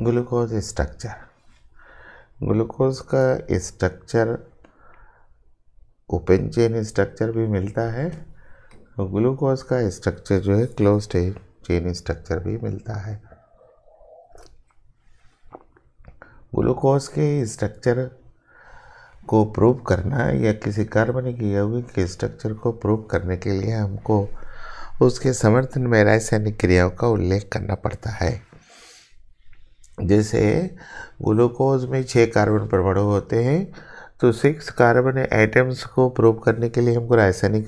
Glucose structure. Glucose का structure, open chain structure भी मिलता है और ग्लूकोज का स्ट्रक्चर जो है, क्लोज चेन स्ट्रक्चर भी मिलता है। ग्लूकोज के स्ट्रक्चर को प्रूव करना या किसी कार्बनिक यौगिक के स्ट्रक्चर को प्रूव करने के लिए हमको उसके समर्थन में रासायनिक क्रियाओं का उल्लेख करना पड़ता है। जैसे ग्लूकोज में छः कार्बन परमाणु होते हैं तो सिक्स कार्बन एटम्स को प्रूव करने के लिए हमको रासायनिक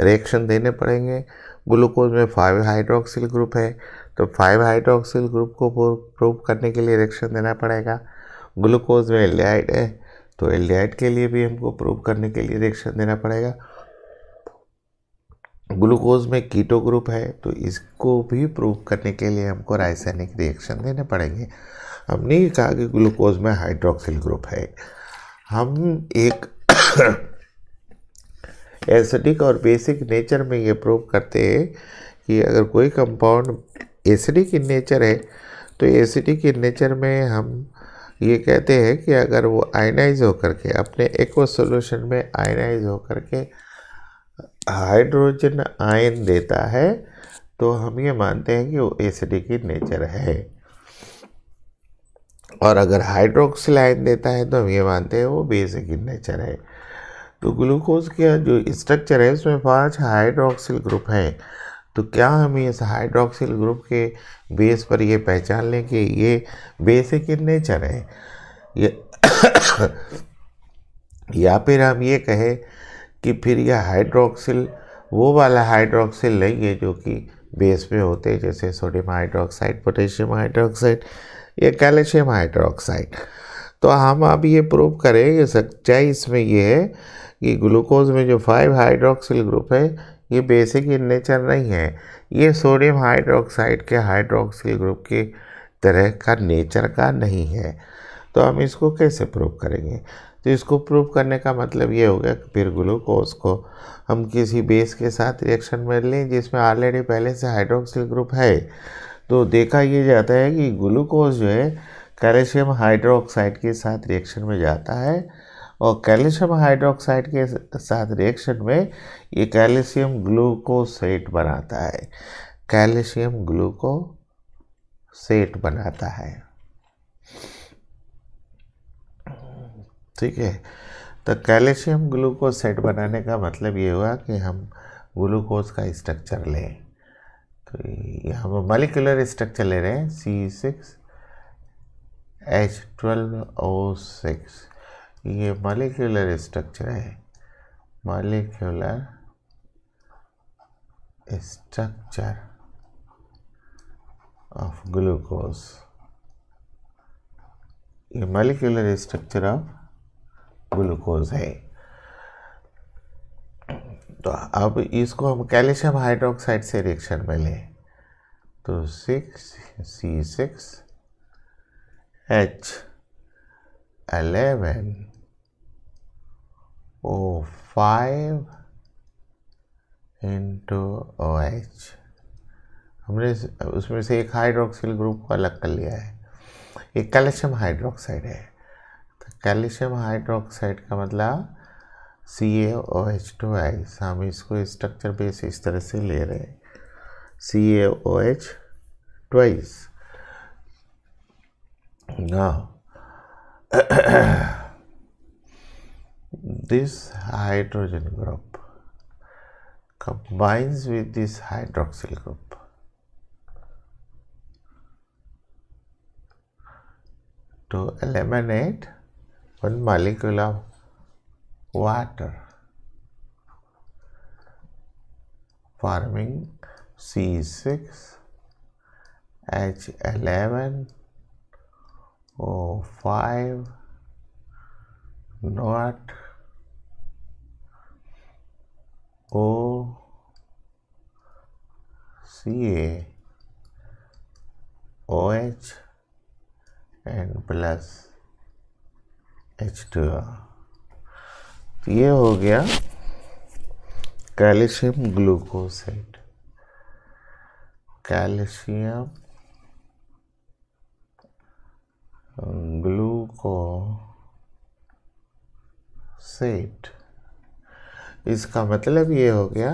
रिएक्शन देने पड़ेंगे। ग्लूकोज में फाइव हाइड्रोक्सिल ग्रुप है तो फाइव हाइड्रोक्सिल ग्रुप को प्रूव करने के लिए रिएक्शन देना पड़ेगा। ग्लूकोज में एल्डिहाइड है तो एल्डिहाइड के लिए भी हमको प्रूव करने के लिए रिएक्शन देना पड़ेगा। ग्लूकोज में कीटो ग्रुप है तो इसको भी प्रूव करने के लिए हमको रासायनिक रिएक्शन देने पड़ेंगे। हमने ये कहा कि ग्लूकोज में हाइड्रोक्सिल ग्रुप है। हम एक एसिडिक और बेसिक नेचर में ये प्रूव करते हैं कि अगर कोई कंपाउंड एसिडिक इन नेचर है तो एसिडिक इन नेचर में हम ये कहते हैं कि अगर वो आयनाइज होकर के, अपने एक्व सोल्यूशन में आयनाइज होकर के हाइड्रोजन आयन देता है तो हम ये मानते हैं कि वो एसिडिक इन नेचर है। और अगर हाइड्रोक्सिल आयन देता है तो हम ये मानते हैं वो बेसिक नेचर है। तो ग्लूकोज का जो स्ट्रक्चर है, उसमें पाँच हाइड्रोक्सिल ग्रुप हैं। तो क्या हम इस हाइड्रोक्सिल ग्रुप के बेस पर ये पहचान लें कि ये बेसिक नेचर है? या फिर हम ये कहें कि फिर यह हाइड्रोक्सिल वो वाला हाइड्रोक्सिल लेंगे जो कि बेस में होते हैं, जैसे सोडियम हाइड्रोक्साइड पोटेशियम हाइड्रोक्साइड या कैल्शियम हाइड्रोक्साइड तो हम अब ये प्रूव करें सच्चाई इसमें ये है कि ग्लूकोज में जो फाइव हाइड्रोक्सिल ग्रुप है, ये बेसिक इन नेचर नहीं है। ये सोडियम हाइड्रोक्साइड के हाइड्रोक्सिल ग्रुप के तरह का नेचर का नहीं है। तो हम इसको कैसे प्रूव करेंगे? तो इसको प्रूव करने का मतलब ये हो गया कि फिर ग्लूकोज को हम किसी बेस के साथ रिएक्शन में लें, जिसमें ऑलरेडी पहले से हाइड्रोक्सिल ग्रुप है। तो देखा ये जाता है कि ग्लूकोज जो है कैल्शियम हाइड्रोक्साइड के साथ रिएक्शन में जाता है और कैल्शियम हाइड्रोक्साइड के साथ रिएक्शन में ये कैल्शियम ग्लूकोसेट बनाता है। कैल्शियम ग्लूकोसेट बनाता है। ठीक है। तो कैल्शियम ग्लूकोसेट बनाने का मतलब ये हुआ कि हम ग्लूकोज का स्ट्रक्चर लें। तो पर मालिकुलर स्ट्रक्चर ले रहे हैं C six H twelve O six ये मालिकुलर स्ट्रक्चर है। Molecular structure of glucose. ये मालिकुलर स्ट्रक्चर ऑफ़ ग्लूकोज है। तो अब इसको हम कैल्शियम हाइड्रोक्साइड से रिएक्शन में लें। तो six C six H eleven O five into O H हमने उसमें से एक हाइड्रोक्सिल ग्रुप को अलग कर लिया है। एक कैल्शियम हाइड्रोक्साइड है। कैल्शियम हाइड्रोक्साइड का मतलब सी ए ओ एच टू आई हम इसको स्ट्रक्चर बेस इस तरह से ले रहे हैं। C A O H twice this hydrogen group combines with this hydroxyl group to eliminate one molecule of water. Forming C6 H11 O5 not O CA OH and plus H2O तो ये हो गया calcium glucoside calcium glucosate इसका मतलब ये हो गया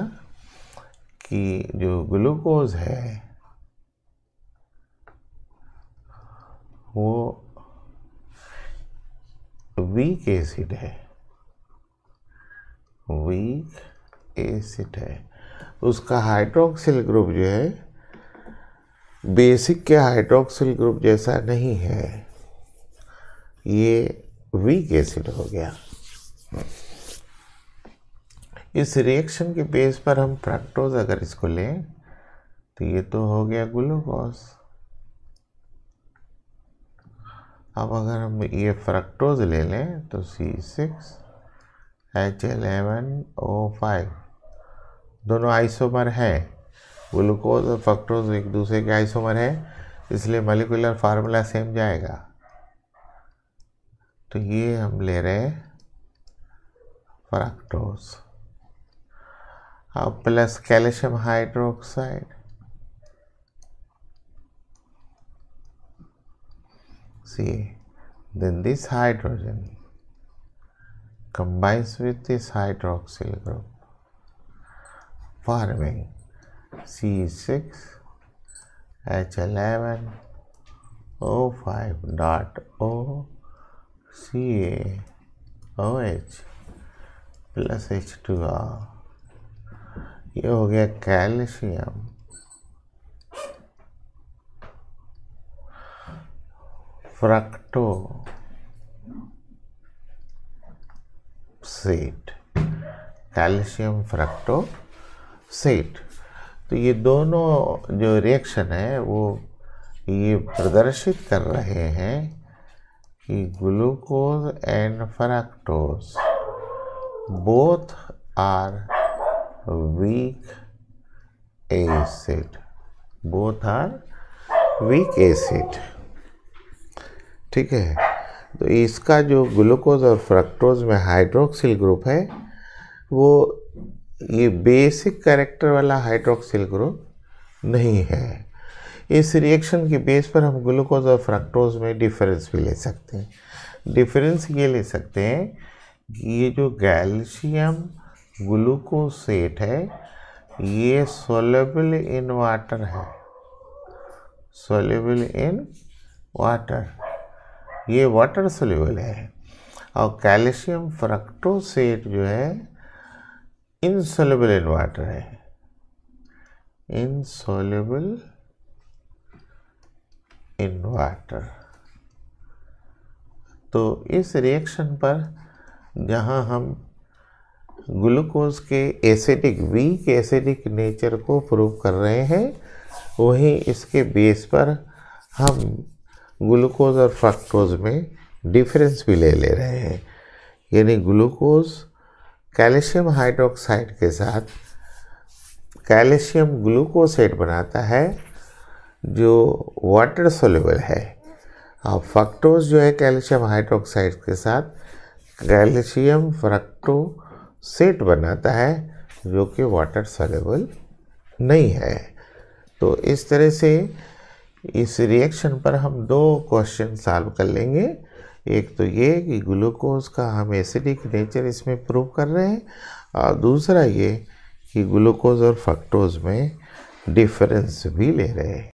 कि जो ग्लूकोज है, वो वीक एसिड है। वीक एसिड है। उसका हाइड्रोक्सिल ग्रुप जो है बेसिक के हाइड्रोक्सिल ग्रुप जैसा नहीं है। ये वीक एसिड हो गया। इस रिएक्शन के बेस पर हम फ्रक्टोज अगर इसको लें तो ये तो हो गया ग्लूकोज अब अगर हम ये फ्रक्टोज ले लें तो C six H eleven O five दोनों आइसोमर हैं। ग्लूकोज और फ्रक्टोज एक दूसरे के आइसोमर है, इसलिए मलिकुलर फार्मूला सेम जाएगा। तो ये हम ले रहे हैं फ्रक्टोज अब plus calcium hydroxide see then this hydrogen combines with this hydroxyl group forming C6 H11 O5 dot O Ca OH plus H two ये हो गया calcium fructosate calcium fructosate तो ये दोनों जो रिएक्शन है, वो ये प्रदर्शित कर रहे हैं कि glucose and fructose both are weak acid. Both are weak acid. ठीक है। तो इसका जो ग्लूकोज और फ्रक्टोज में हाइड्रोक्सिल ग्रुप है, वो ये बेसिक कैरेक्टर वाला हाइड्रोक्सिल ग्रुप नहीं है। इस रिएक्शन के बेस पर हम ग्लूकोज और फ्रक्टोज में डिफरेंस भी ले सकते हैं। डिफरेंस ये ले सकते हैं कि ये जो कैल्शियम ग्लूकोसेट है, ये सोलेबल इन वाटर है। सोलेबल इन वाटर ये वाटर सोलेबल है। और कैल्शियम फ्रक्टोसेट जो है इनसोलेबल इन वाटर है। इनसोलेबल इन वाटर तो इस रिएक्शन पर जहाँ हम ग्लूकोज के एसिडिक वीक एसिडिक नेचर को प्रूव कर रहे हैं, वहीं इसके बेस पर हम ग्लूकोज और फ्रक्टोज में डिफरेंस भी ले ले रहे हैं। यानी ग्लूकोज कैल्शियम हाइड्रोक्साइड के साथ कैल्शियम ग्लूकोसाइड बनाता है, जो वाटर सोलेबल है। और फ्रक्टोज जो है कैल्शियम हाइड्रोक्साइड के साथ कैल्शियम फ्रक्टो सेट बनाता है, जो कि वाटर सलेबल नहीं है। तो इस तरह से इस रिएक्शन पर हम दो क्वेश्चन सॉल्व कर लेंगे। एक तो ये कि ग्लूकोज का हम एसिडिक नेचर इसमें प्रूव कर रहे हैं और दूसरा ये कि ग्लूकोज और फक्टोज में डिफरेंस भी ले रहे हैं।